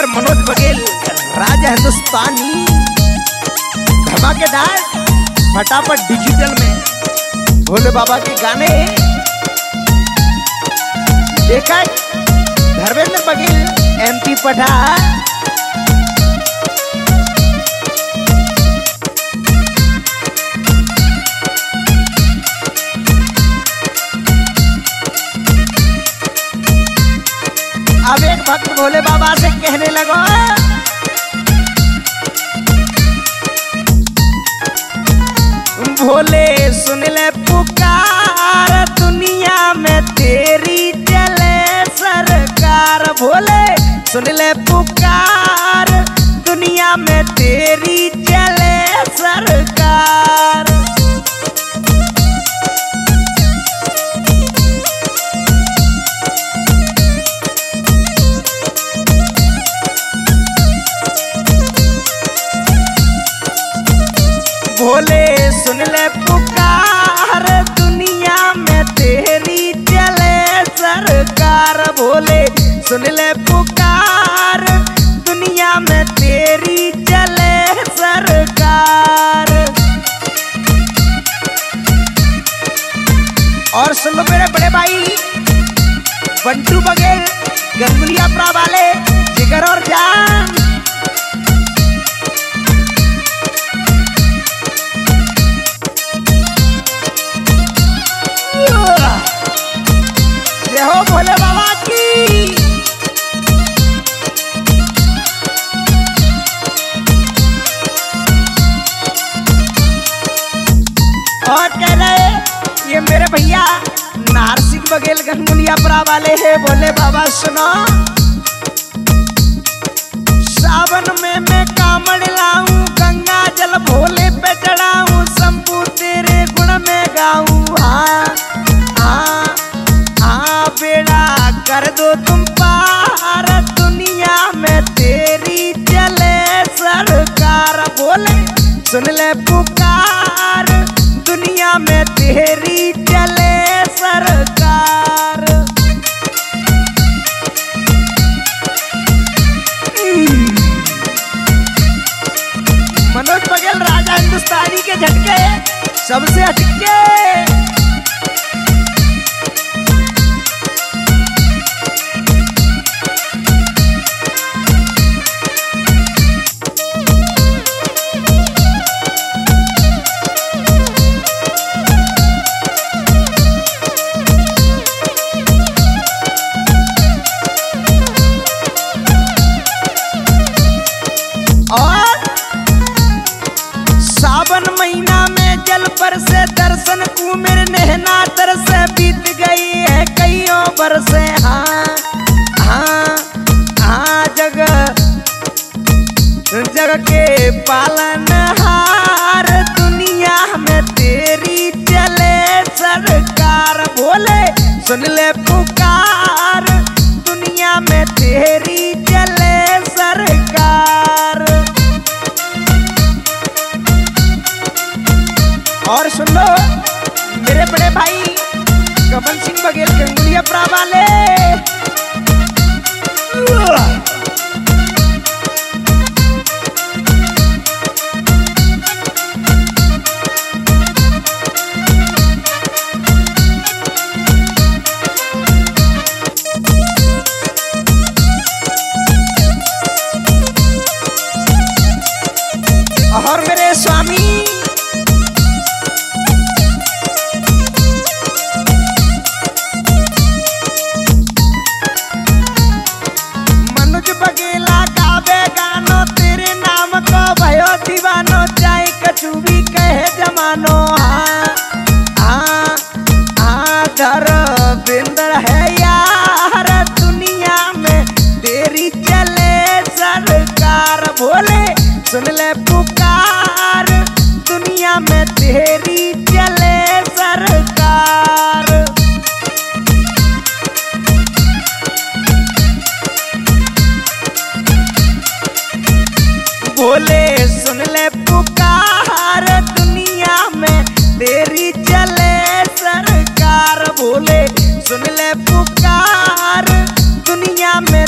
Singer Manoj Baghel, Raja Hindustani, धमाकेदार, फटाफट digital में। भोले बाबा के गाने। देखा धर्मेंद्र बघेल एमपी पढ़ा। अब एक भक्त भोले बाबा से कहने लगो भोले सुन ले पुकार, दुनिया में तेरी चले सरकार। भोले सुन ले पुकार, दुनिया में तेरी चले भाई। बंटू बघेल गंगुलिया प्रा वाले जिगर और जान। हो भोले बाबा की। मेरे भैया नारसिंह बघेल गनमुलियापुरा वाले है बोले बाबा, सुनो. सावन में मैं कामड़ लाऊं, गंगा जल भोले पे चढ़ाऊं, शंभू तेरे गुण में गाऊं। हाँ हाँ हाँ बेड़ा कर दो तुम पार, दुनिया में तेरी चले सरकार। बोले, सुन ले पुकार, दुनिया में तेरी चले सरकार। सबसे हटके से दर्शन कुमिर नहना तर से बीत गई है कईयों बरसे हाँ हाँ हाँ जग जग के पालन हार दुनिया में तेरी चले सरकार। बोले, सुन ले पुकार। और सुन लो मेरे बड़े भाई कमल सिंह बघेल गंगुलिया वाले। तेरी चले सरकार। बोले, सुन ले पुकार दुनिया में, तेरी चले सरकार। बोले, सुन ले पुकार दुनिया में